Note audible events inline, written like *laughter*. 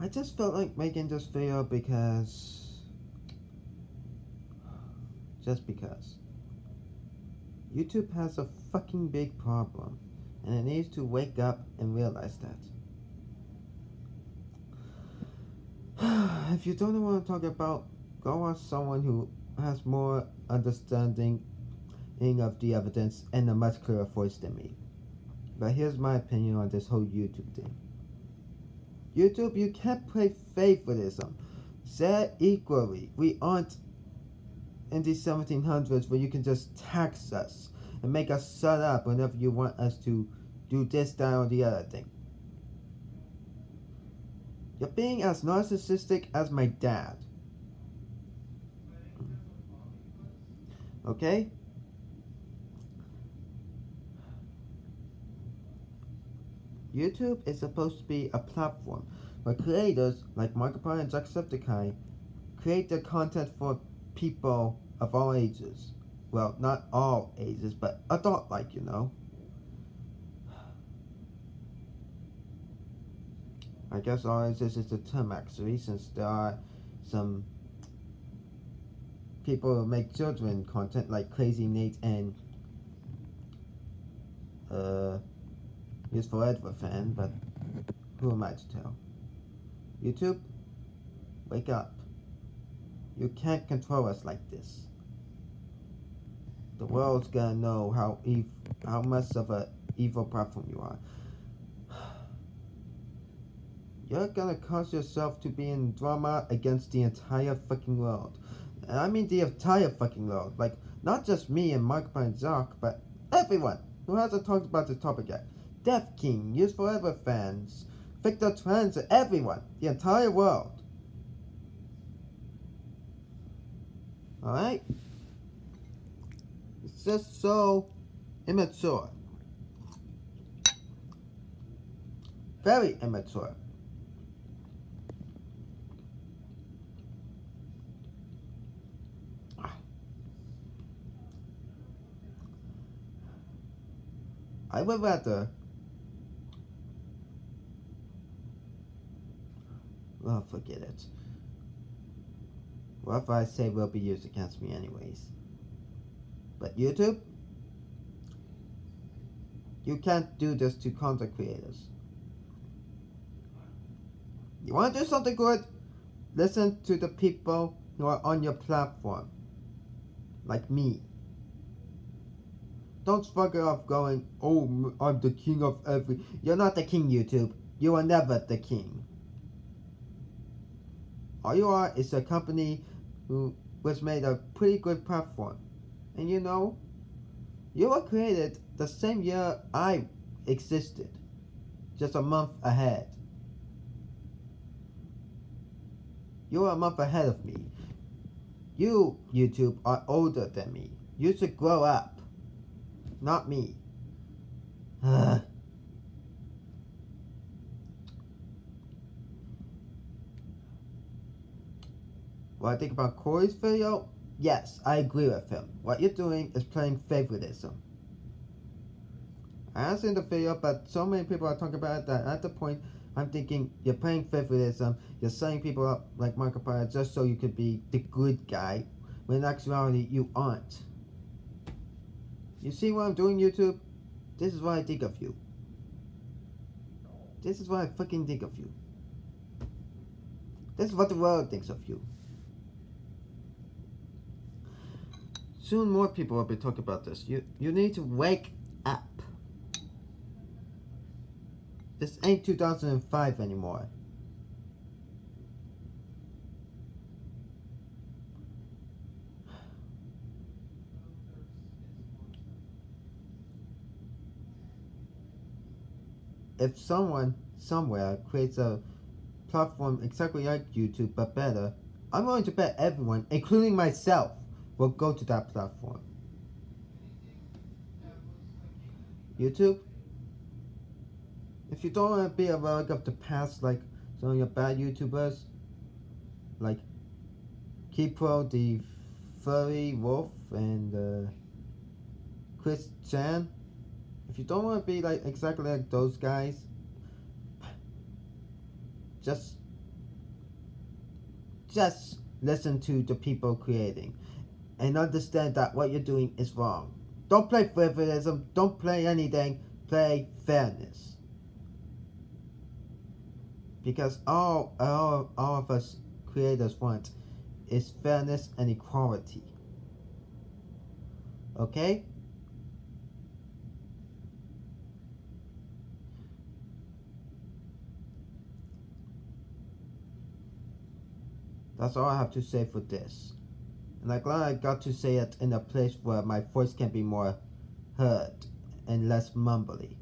I just felt like making this video because just because YouTube has a fucking big problem and it needs to wake up and realize that. *sighs* if you don't want to I'm about, go watch someone who has more understanding of the evidence and a much clearer voice than me. But here's my opinion on this whole YouTube thing. YouTube, you can't play favoritism. Um. Say equally. We aren't in the 1700s where you can just tax us and make us shut up whenever you want us to do this, that, or the other thing. You're being as narcissistic as my dad. Okay? YouTube is supposed to be a platform where creators like Markiplier and Jacksepticeye create their content for people of all ages. Well, not all ages, but adult-like, you know. I guess all ages is the term actually, since there are some people who make children content like Crazy Nate and uh useful Edward fan, but who am I to tell? YouTube, wake up. You can't control us like this. The world's gonna know how ev how much of a evil platform you are. *sighs* You're gonna cause yourself to be in drama against the entire fucking world. And I mean the entire fucking world. Like, not just me and Mark and Jack, but everyone who hasn't talked about this topic yet. Death King, Use Forever fans, Victor Trans, everyone, the entire world. Alright? It's just so immature. Very immature. I would rather Well, forget it. Whatever I say will be used against me anyways. But YouTube? You can't do this to content creators. You want to do something good? Listen to the people who are on your platform. Like me. Don't fuck it off going, oh, I'm the king of every... You're not the king, YouTube. You are never the king. All you are is a company who was made a pretty good platform. And you know, you were created the same year I existed, just a month ahead. You are a month ahead of me. You, YouTube, are older than me. You should grow up. Not me. *sighs* What I think about Corey's video? Yes, I agree with him. What you're doing is playing favoritism. I have seen the video, but so many people are talking about it that at the point, I'm thinking you're playing favoritism, you're setting people up like Markiplier just so you could be the good guy, when in actuality, you aren't. You see what I'm doing, YouTube? This is what I think of you. This is what I fucking think of you. This is what the world thinks of you. Soon more people will be talking about this. You, you need to wake up. This ain't 2005 anymore. If someone, somewhere, creates a platform exactly like YouTube but better, I'm willing to bet everyone, including myself, will go to that platform. YouTube, if you don't want to be a relic of the past like some of your bad YouTubers, like Kipro the Furry Wolf and uh, Chris Chan, if you don't want to be like exactly like those guys, just just listen to the people creating and understand that what you're doing is wrong. Don't play favoritism, don't play anything, play fairness. Because all, all, all of us creators want is fairness and equality. Okay? That's all I have to say for this. And I'm glad I got to say it in a place where my voice can be more heard and less mumbly.